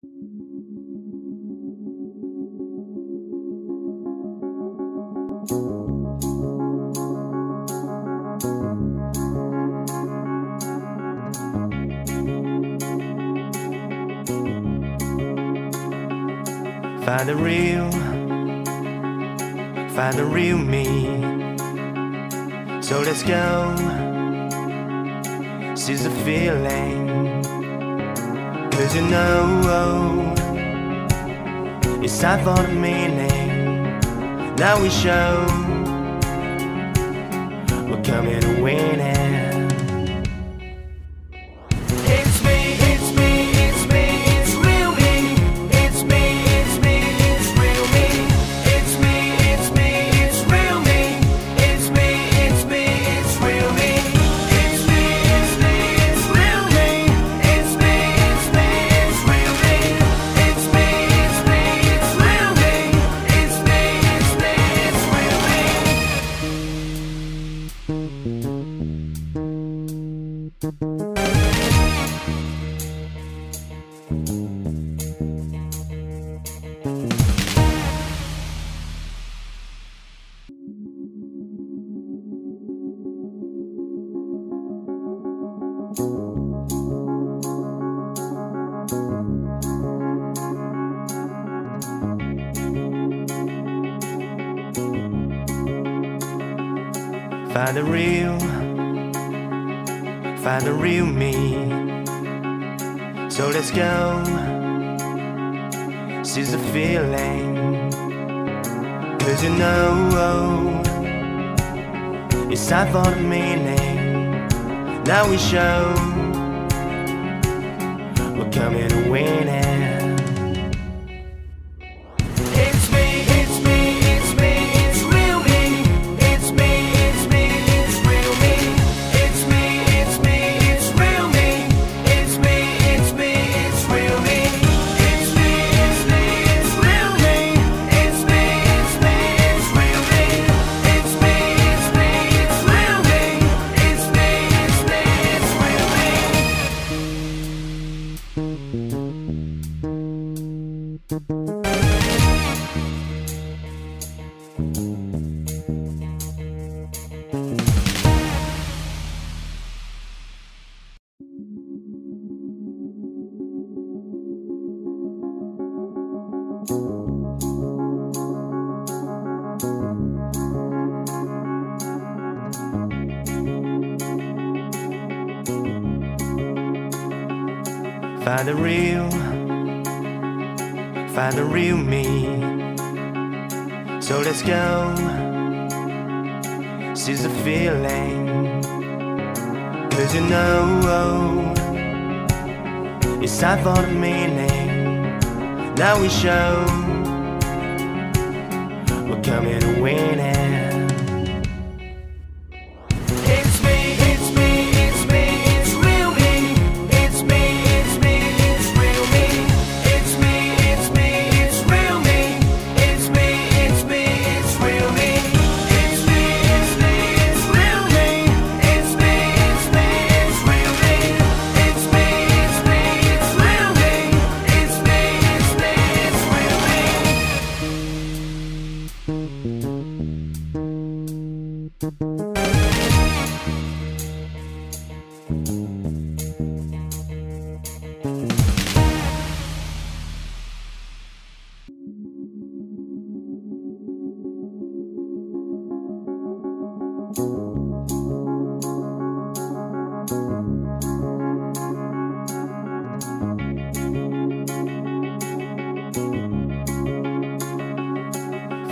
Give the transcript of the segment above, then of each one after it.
Find the real, find the real me. So let's go, seize the feeling. Cause you know, oh, it's time for the meaning. Now we show, we're coming to win Find the real, find the real me. Let's go, seize the feeling. Cause you know, oh, it's time for the meaning. Now we show, we're coming to win. Find the real me. So let's go, seize the feeling. Cause you know, oh, it's time for the meaning. Now we show, we're coming to win it.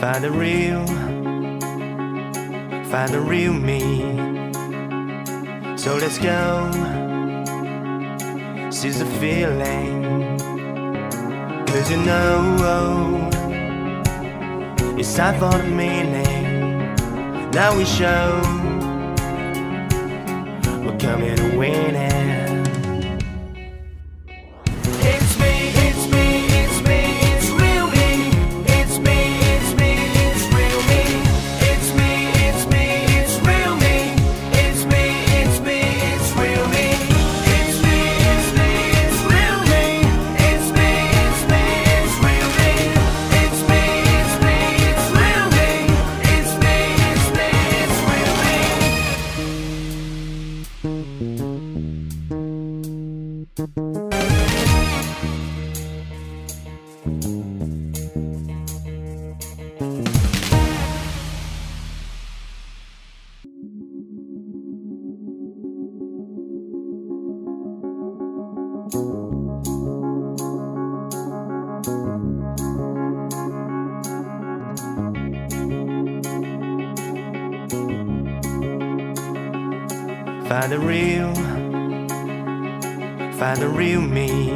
Find the real, find the real me. So let's go, seize the feeling. Cause you know, oh, it's time for the meaning. Now we show, we're coming to win it. Find the real, find the real me.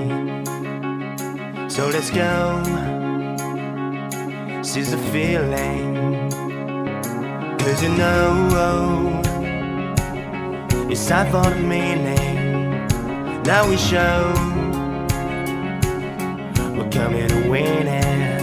So let's go, see the feeling. Cause you know, oh, it's time for the meaning. Now we show coming a winning.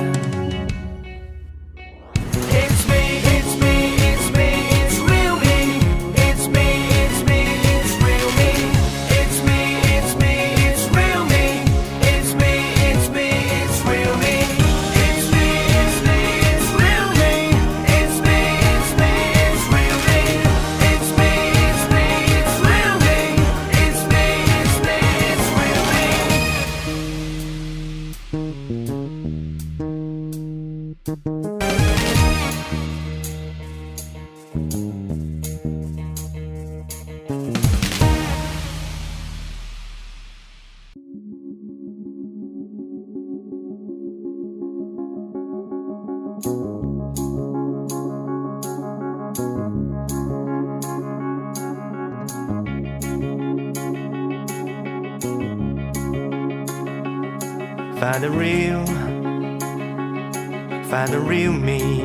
Find the real, find the real me.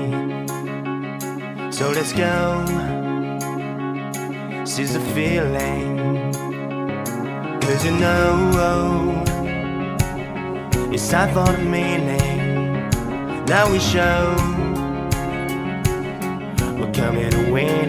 So let's go, see the feeling. Cause you know, it's time for the meaning. Now we show, we're coming to win.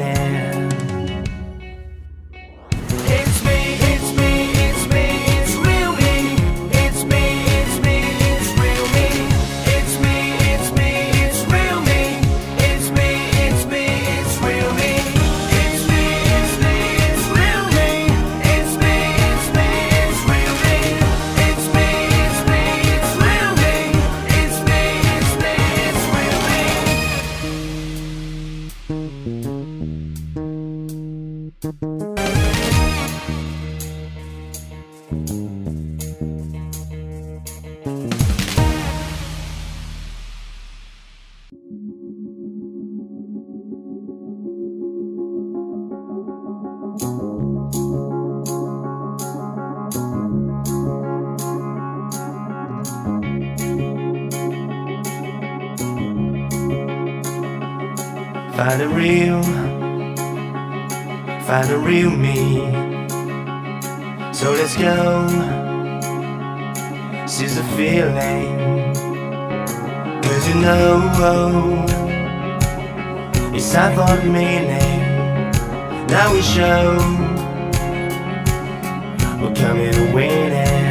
the real me. So let's go. She's the feeling. Cause you know it's time for meaning. Now we show we're coming to win it.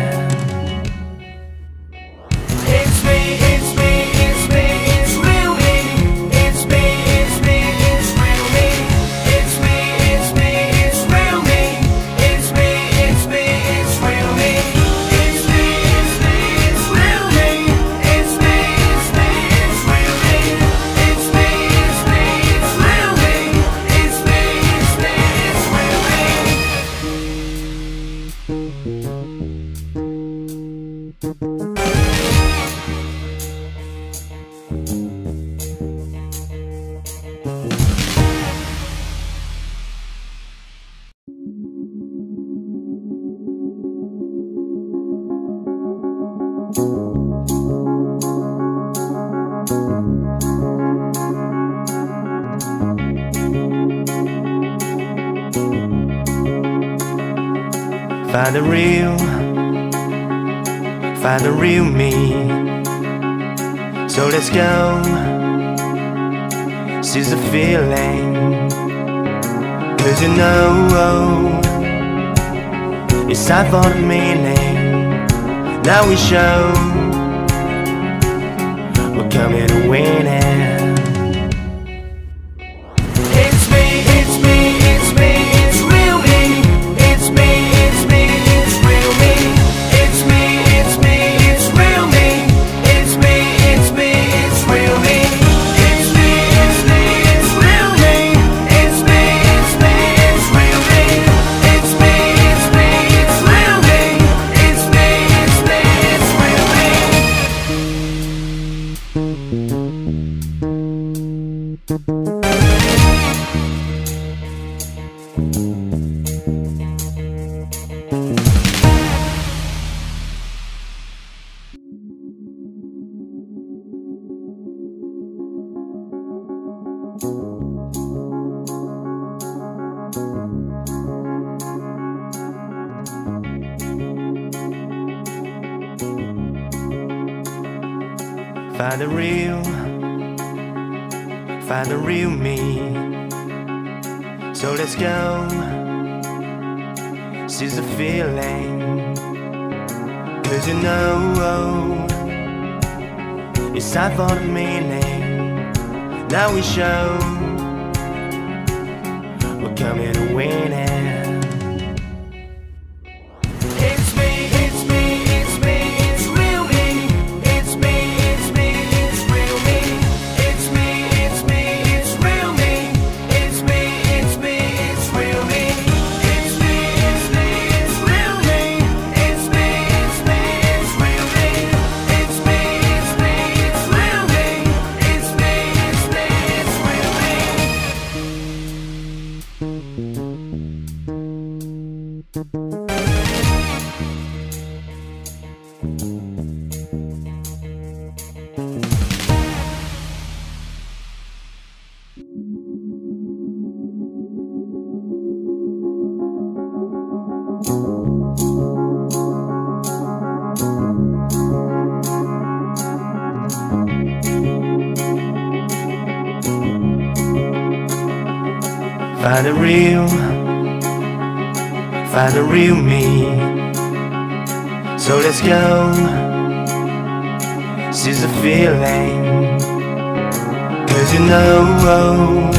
Valerie by the real me. So let's go, seize the feeling. Cause you know, oh, it's time for the meaning. Now we show, we're coming to win it. Find the real, find the real me. So let's go, seize the feeling. Cause you know, oh, it's time for the meaning. Now we show, we're coming to win it. Find the real, find the real me. So let's go, seize the feeling. Cause you know,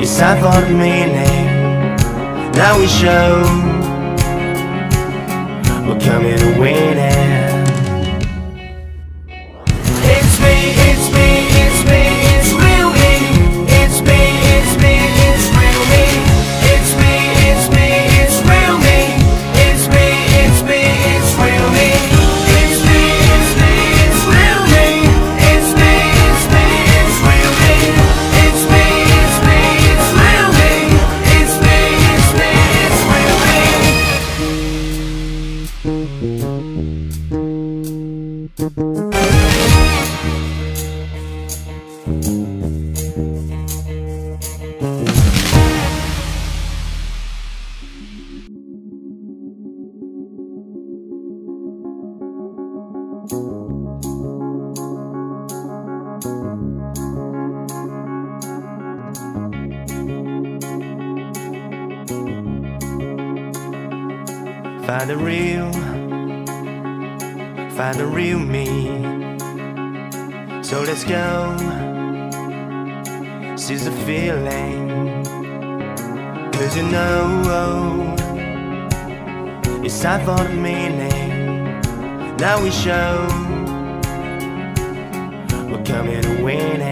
it's time for the meaning. Now we show, we're coming to win it. Find the real, find the real me. So let's go, seize the feeling. Cause you know, oh, it's time for the meaning. Now we show, we're coming to win.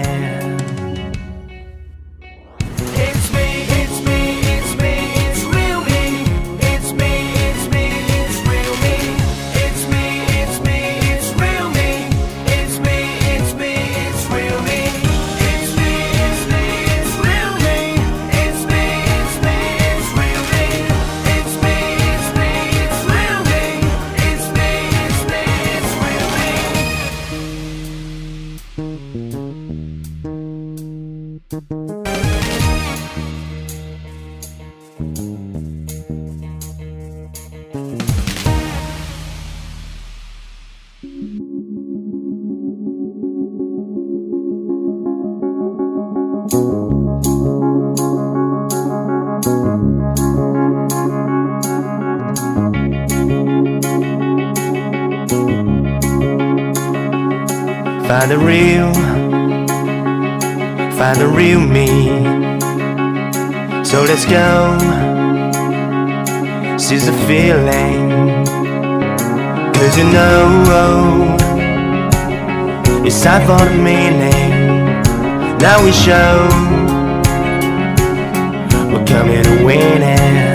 Find the real, find the real me. So let's go, seize the feeling. Cause you know, oh, it's time for the meaning. Now we show, we're coming to win it.